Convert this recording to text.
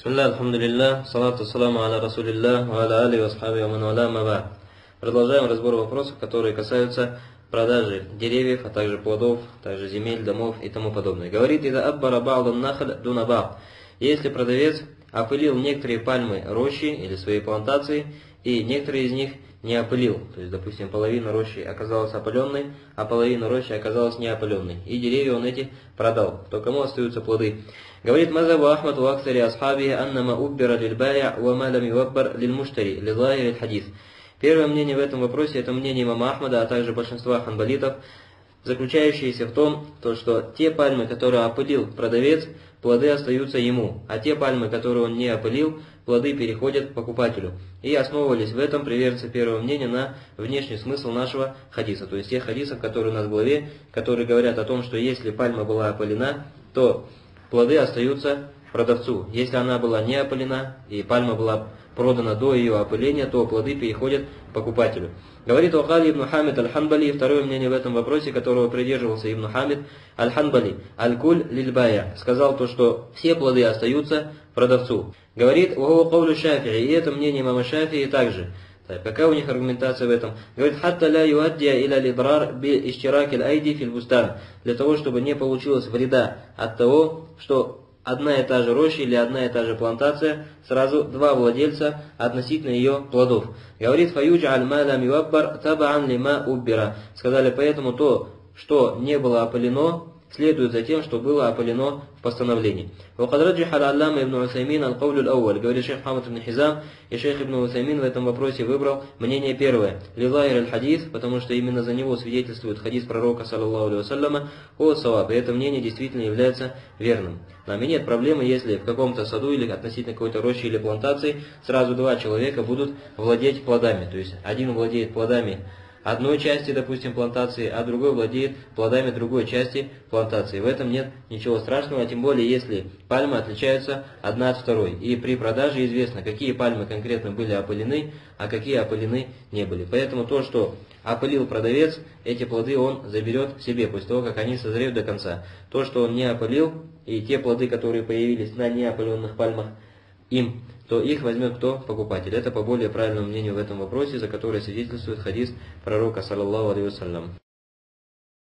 Бисмилля, алхамдулилля, салату саламу аля расулилля, аля али васхаби ва мануля маба. Продолжаем разбор вопросов, которые касаются продажи деревьев, а также плодов, также земель, домов и тому подобное. Говорит, ида аббара ба'дан нахаль дуна Если продавец опылил некоторые пальмы рощи или своей плантации, и некоторые из них не опылил. То есть, допустим, половина рощи оказалась опыленной, а половина рощи оказалась неопыленной. И деревья он эти продал. То кому остаются плоды? Говорит Мазабу Ахмад у Аксари Асхаби, аннама уббира лильбая, ва малам юаббар лильмуштари, лилайри хадис. Первое мнение в этом вопросе, это мнение имама Ахмада, а также большинства ханбалитов, заключающееся в том, то, что те пальмы, которые опылил продавец, плоды остаются ему, а те пальмы, которые он не опылил, плоды переходят покупателю. И основывались в этом приверженцы первого мнения на внешний смысл нашего хадиса, то есть тех хадисов, которые у нас в главе, которые говорят о том, что если пальма была опылена, то плоды остаются продавцу. Если она была не опылена и пальма была продана до ее опыления, то плоды переходят покупателю. Говорит Ухали ибн Хамид аль-Ханбали, второе мнение в этом вопросе, которого придерживался ибн Хамид аль-Ханбали, аль-куль лильбая, сказал то, что все плоды остаются продавцу. Говорит Уху Кавлю Шафии, и это мнение мама Шафии также. Так, какая у них аргументация в этом? Говорит, хатта ля юаддия иля лидрар би иштиракил айди фил Для того, чтобы не получилось вреда от того, что одна и та же роща или одна и та же плантация, сразу два владельца относительно ее плодов. Говорит Фаюджа аль-мала миваббар табаан лима уббира. Сказали, поэтому то, что не было опылено, следует за тем, что было опылено в постановлении. وقد رجح العلامة ابن عثيمين القول الأول, говорит шейх Хамад ибн Хизам, и шейх ибн Усаймин в этом вопросе выбрал мнение первое, лилайр аль-хадис, потому что именно за него свидетельствует хадис пророка, саллаллаху алейhi вассаляма, о саваб, и это мнение действительно является верным. Нами нет проблемы, если в каком-то саду или относительно какой-то рощи или плантации сразу два человека будут владеть плодами, то есть один владеет плодами одной части, допустим, плантации, а другой владеет плодами другой части плантации. В этом нет ничего страшного, тем более, если пальмы отличаются одна от второй. И при продаже известно, какие пальмы конкретно были опылены, а какие опылены не были. Поэтому то, что опылил продавец, эти плоды он заберет себе, после того, как они созреют до конца. То, что он не опылил, и те плоды, которые появились на неопыленных пальмах, им, то их возьмет кто? Покупатель. Это по более правильному мнению в этом вопросе, за которое свидетельствует хадис пророка, саллаллаху алейhi